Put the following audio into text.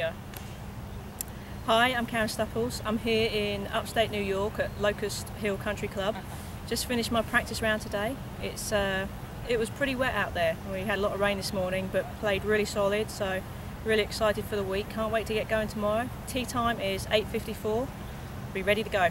Yeah. Hi, I'm Karen Stupples. I'm here in upstate New York at Locust Hill Country Club. Uh-huh. Just finished my practice round today. It's uh, it was pretty wet out there. We had a lot of rain this morning, but played really solid. So really excited for the week. Can't wait to get going tomorrow. Tee time is 8:54. Be ready to go.